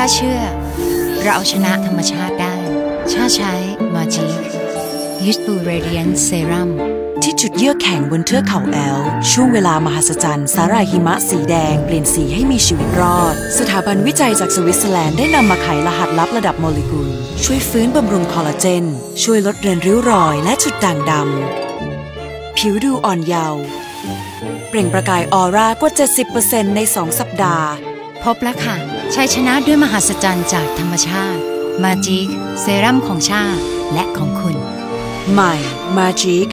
ชาเชื่อ เราเอาชนะธรรมชาติได้ ชาใช้มาจีค Youth to Radiance เซรั่มที่จุดเยือกแข็งบนเทือกเขาแอลป์ ช่วงเวลามหัศจรรย์สาหร่ายหิมะสีแดง เปลี่ยนสีให้มีชีวิตรอด สถาบันวิจัยจากสวิตเซอร์แลนด์ได้นำมาไขรหัสลับระดับโมเลกุล ช่วยฟื้นบำรุงคอลลาเจน ช่วยลดเลือนริ้วรอยและจุดด่างดำ ผิวดูอ่อนเยาว์เปล่งประกายออร่ากว่า 70%ใน 2 สัปดาห์ พบแล้วค่ะ ชัยชนะด้วยมหัศจรรย์จากธรรมชาติ มาจิกเซรั่มของชาและของคุณ ใหม่มาจิก